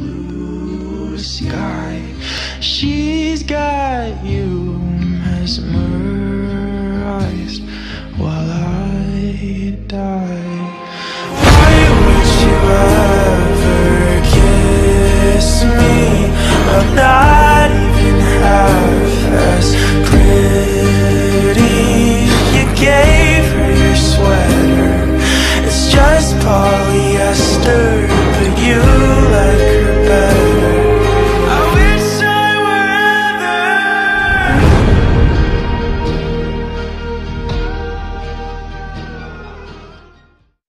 blue sky. She's got you mesmerized while I die. Why would you ever kiss me? I'm not even half as pretty. You gave her your sweater. It's just polyester, but you